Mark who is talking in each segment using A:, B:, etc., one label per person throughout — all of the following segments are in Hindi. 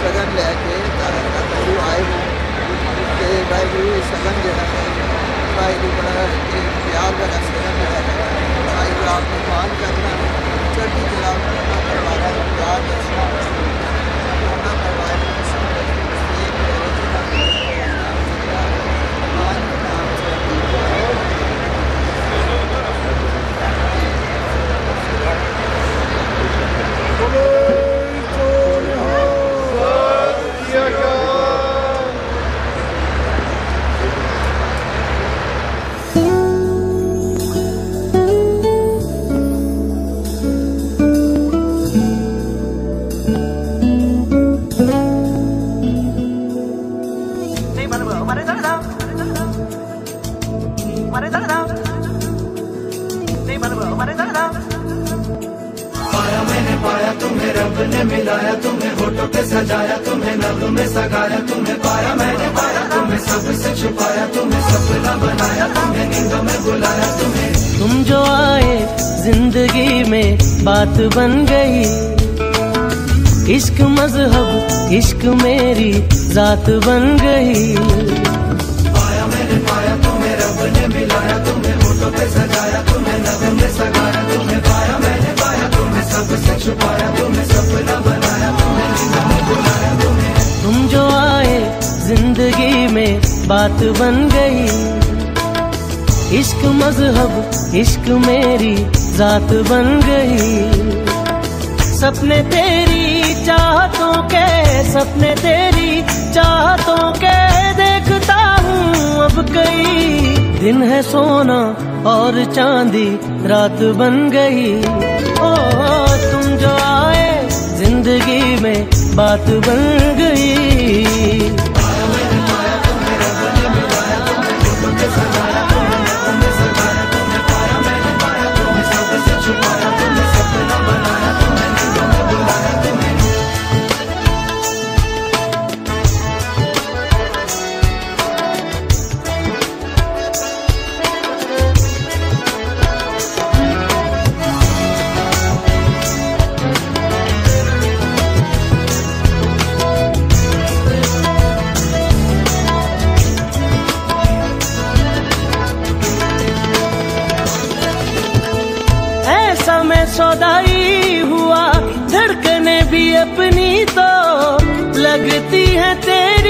A: ਸਗਨ ਲੈ ਕੇ ਤਾਂ ਗੁਰੂ ਆਏ ਤੇ ਵਾਹਿਗੁਰੂ ਸਗਨ ਜਿਹੜਾ ਹੈ ਵਾਹਿਗੁਰੂ ਬੜਾ ਪਿਆਰ ਦਾ ਸਗਨ ਹੈ ਵਾਹਿਗੁਰੂ ਆਪ ਨੂੰ ਮਾਨ ਕਰਨਾ ਚੜ੍ਹਦੀ ਕਲਾ ਦਾ ਪਰਵਾਰਾ ਪਿਆਰ ਦੱਸਣਾ ਉਹਨਾਂ ਪਰਵਾਰ ਨੂੰ
B: पाया मैंने पाया तुम्हें रब ने मिलाया तुम्हें होठों पे सजाया तुम्हें नभ में सगाया तुम्हें पाया मैंने पाया तुम्हें सबसे छुपाया तुम्हें सपना बनाया तुम्हें नींदों में बुलाया तुम्हें
C: तुम जो आए ज़िंदगी में बात बन गई। इश्क मज़हब, इश्क मेरी जात बन गई।
B: पाया मैंने पाया, तुम्हें रब ने मिलाया, तुम्हें होठों पे सजाया, तुम्हें सगाया तुम्हें पाया, मैंने पाया तुम्हें सबसे छुपाया तुम्हें सपना बनाया तुम्हें बुलाया तुम्हें
C: तुम जो आए, ज़िंदगी में बात बन गई। इश्क मज़हब, इश्क मेरी जात बन गई। सपने तेरी चाहतों के, सपने तेरी चाहतों के, देखता दिन है सोना और चांदी, रात बन गई। ओ, तुम जो आए, ज़िंदगी में बात बन गई। भी अपनी तो लगती है तेरी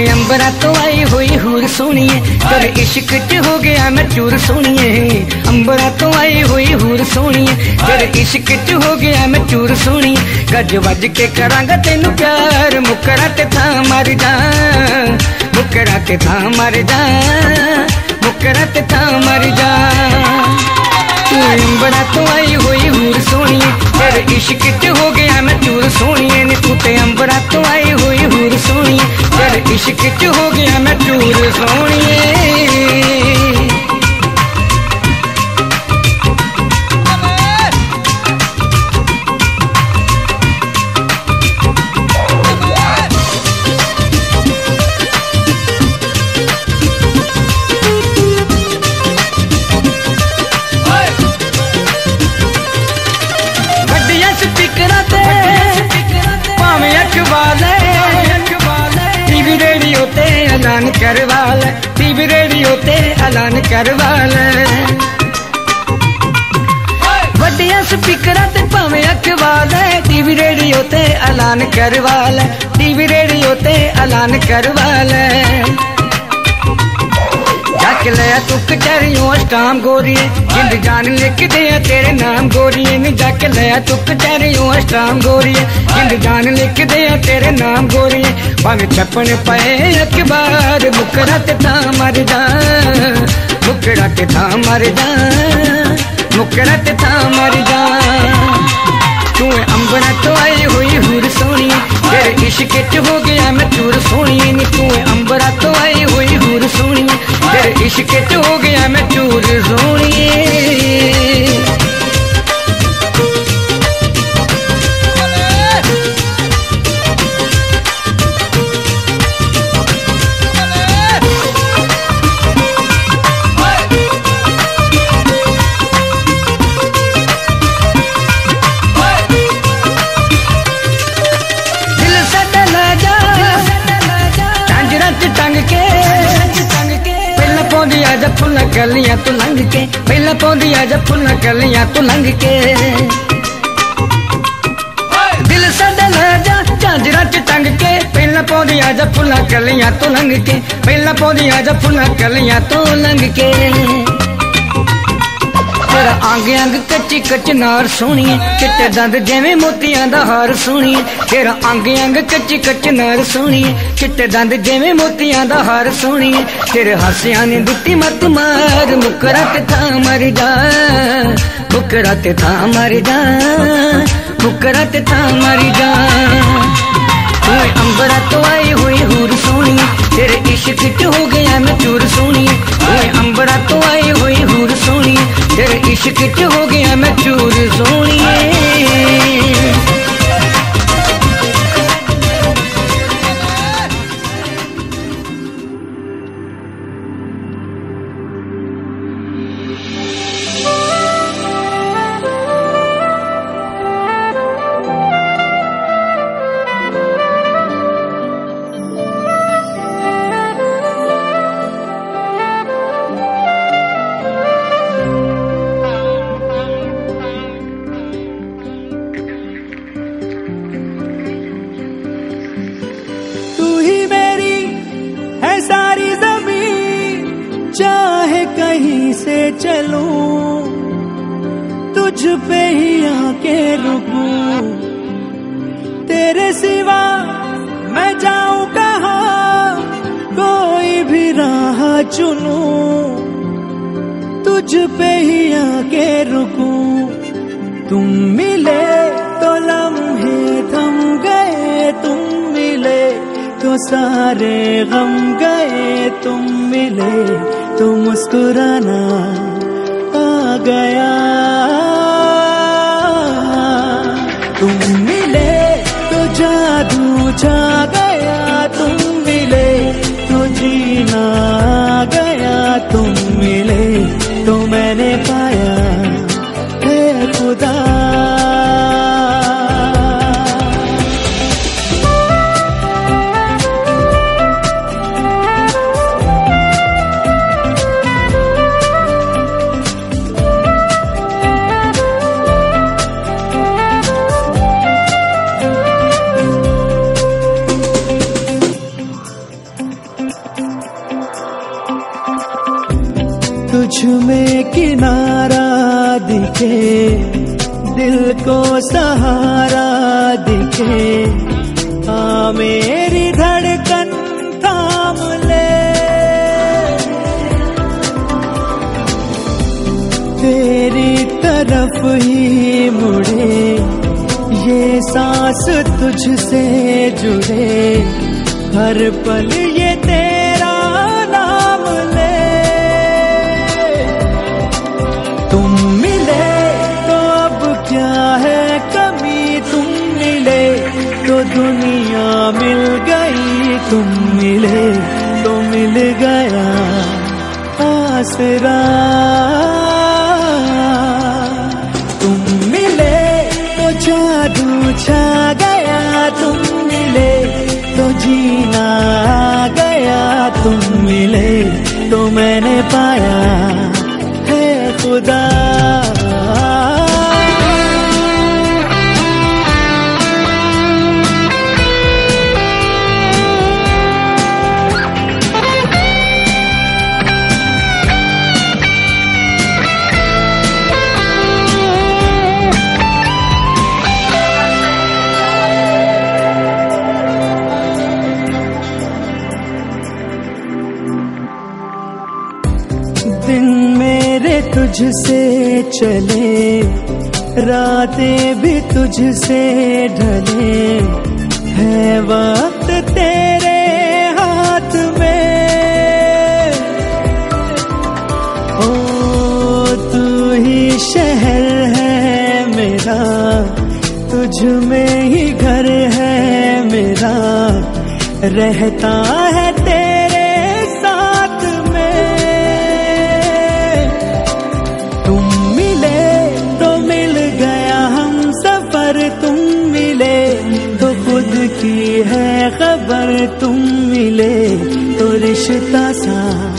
D: में अंबरा तो आई हुई हूर सोनिए। कर इश्क च हो गया, मैं चूर सोनिए। अंबरा तो आई हुई हूर सोनिए। कर इश्क च हो गया, मैं चूर सोनी गज वज के करांगा तेन प्यार, मुकरा ते था मर जा। मुकरा ते था मर जा। मुकरा ते था मर जा। अंबरा तो आई हुई हूर सोनिए पर इश्क च हो गया मैं चूर सोनी ने तू ते अंबरा तो आई हुई हूर सोनी पर इश्क च हो गया मैं चूर सोनिए। ਤੇ ਐਲਾਨ ਕਰਵਾ ਲੈ ਵੱਡੀਆਂ ਸਪੀਕਰਾਂ ਤੇ ਭਾਵੇਂ ਅਖਬਾਲੇ ਟੀਵੀ ਰੇਡੀਓ ਤੇ ਐਲਾਨ ਕਰਵਾ ਲੈ ਟੀਵੀ ਰੇਡੀਓ ਤੇ ਐਲਾਨ ਕਰਵਾ ਲੈ ਚੱਕ ਲਿਆ ਤੂੰ ਕਚਹਿਰੀਓਂ ਅਸ਼ਟਾਮ ਗੋਰੀਏ ਜਿੰਦ ਜਾਨ ਲਿਖਦੇ ਆ ਤੇਰੇ ਨਾਮ ਗੋਰੀਏ ਨੀ ਚੱਕ ਲਿਆ ਤੂੰ ਕਚਹਿਰੀਓਂ ਅਸ਼ਟਾਮ ਗੋਰੀਏ ਜਿੰਦ ਜਾਨ ਲਿਖਦੇ ਆ ਤੇਰੇ ਨਾਮ ਗੋਰੀਏ भावे छपन पाए अखबार मुकरा ते था मर जा मुकरा ते था मर जा मुकरा ते था मर जा तू अंबरा तो आई हुई हूर सोनी, तेरे इश्क हो गया मैं चूर सोनी। गलियाँ तू लंघ के। दिल सद न जा झांजरा च टंग के। पहला पौधिया जा फुला गलियाँ तू लंघ के। पहला पौधिया जा फुला गलियाँ तू लंघ के। ਤੇਰਾ ਅੰਗ ਅੰਗ ਕੱਚੀ ਕਚਨਾਰ ਸੋਣੀ ਚਿੱਟੇ ਦੰਦ ਜਿਵੇਂ ਮੋਤੀਆਂ ਦਾ ਹਾਰ ਸੋਹਣੀਏ। ਫਿਰ ਅੰਗ ਅੰਗ ਕੱਚੀ ਕਚਨਾਰ ਸੋਹਣੀਏ। ਚਿੱਟੇ ਦੰਦ ਜਿਵੇਂ ਮੋਤੀਆਂ ਦਾ ਹਾਰ ਸੋਹਣੀਏ। ਫਿਰ ਹਾਸਿਆਂ ਨੇ ਦਿੱਤੀ ਮਤ ਮਾਰ, ਮੁਕਰਾ ਤੇ ਥਾਂ ਮਰ ਜਾ। ਮੁਕਰਾ ਤੇ ਥਾਂ ਮਰ ਜਾ, ਮੁਕਰਾ ਤੇ ਥਾਂ ਮਰ ਜਾ। ਤੂੰ ਅੰਬਰਾ ਤੋਂ ਆਈ ਹੋਈ ਹੂਰ ਸੋਣੀ तेरे इश्क च हो गया, मैं चूर सोनी। तू अंबरा तो आई हुई हूर सोनी। तेरे इश्क च हो गया, मैं चूर सोनी।
E: तुझ पे ही आके रुकू। तुम मिले तो लम्हे थम गए, तुम मिले तो सारे गम गए। तुम मिले तो मुस्कुराना आ गया। सांस तुझसे जुड़े। हर पल ये तेरा नाम ले। तुम मिले तो अब क्या है कमी? तुम मिले तो दुनिया मिल गई। तुम मिले तो मिल गया आसरा। तुझसे चले, रातें भी तुझसे ढले। है वक्त तेरे हाथ में। ओ, तू ही शहर है मेरा, तुझ में ही घर है मेरा। रहता खबर तुम मिले तो रिश्ता सा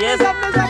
B: Yes.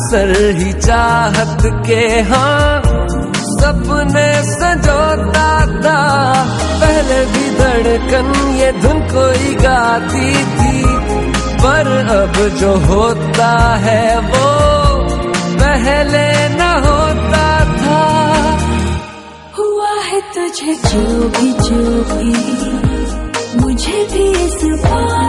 F: सर ही चाहत के हाँ सपने सजोता था। पहले भी धड़कन ये धुन कोई गाती थी, पर अब जो होता है वो पहले न होता था।
G: हुआ है तुझे जो भी जो भी, मुझे भी इस बार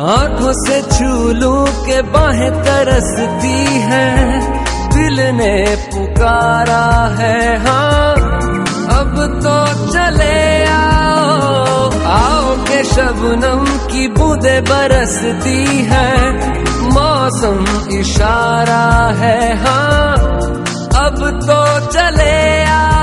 F: आँखों से छूलू के बाहें तरसती है, दिल ने पुकारा है हाँ। अब तो चले आओ आओ के शबनम की बूंदे बरसती है, मौसम इशारा है हाँ। अब तो चले आओ।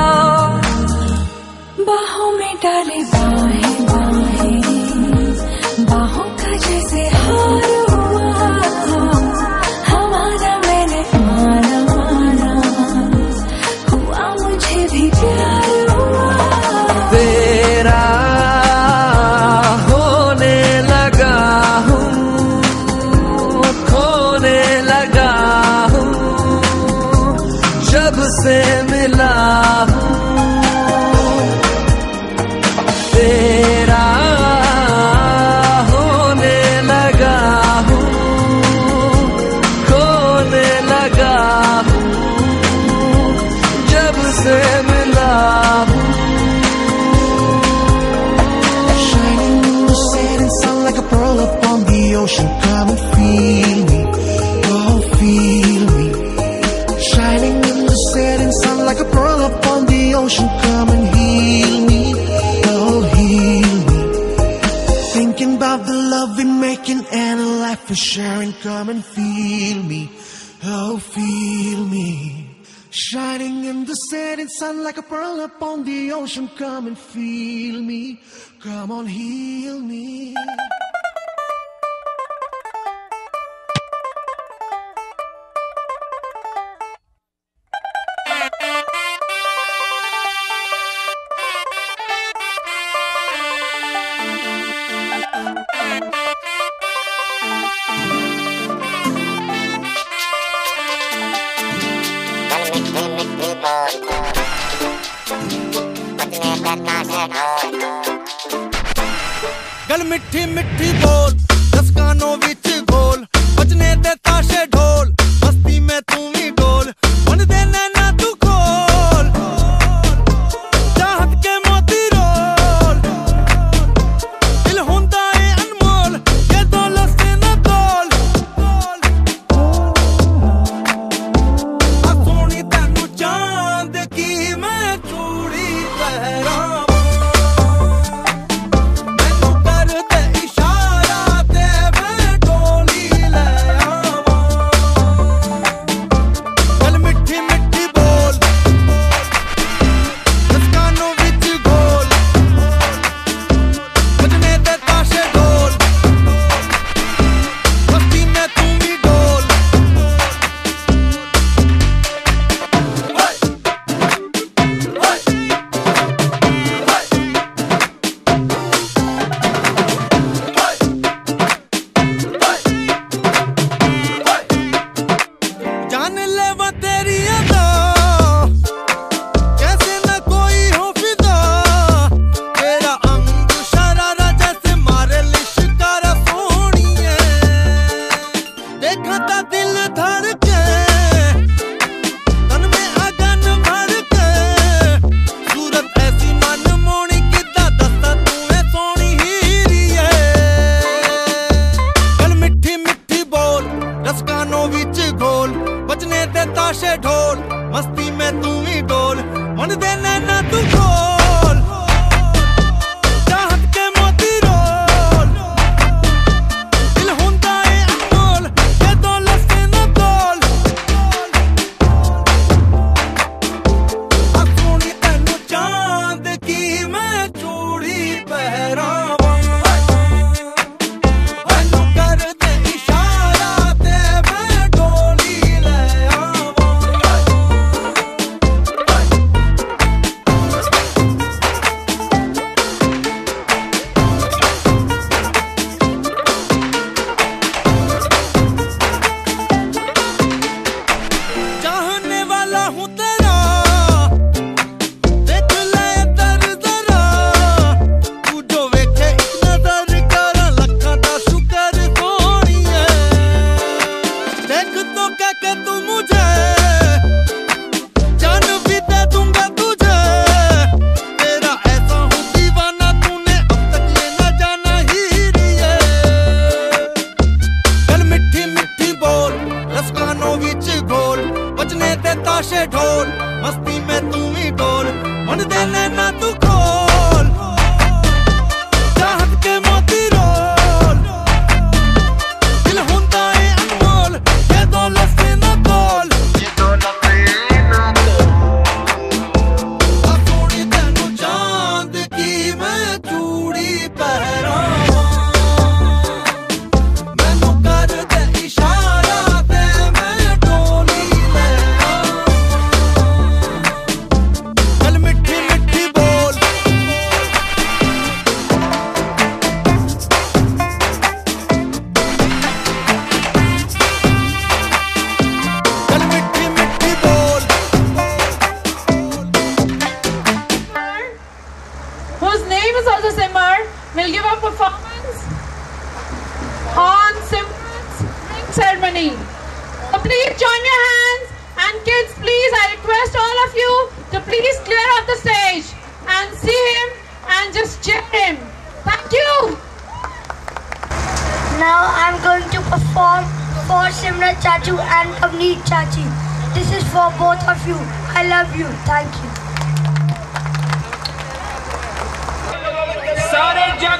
H: sun like a pearl upon the ocean. Come and feel me. Come on, heal me.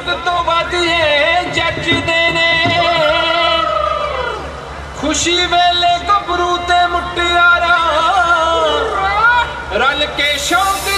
I: ਸਭ ਤੋਂ
J: ਵੱਧ ਇਹ ਜੱਜਦੇ ਨੇ। ਖੁਸ਼ੀ ਵੇਲੇ ਗੱਭਰੂ ਤੇ ਮੁਟਿਆਰਾਂ ਰਲ ਕੇ ਸ਼ੌਂਕੀ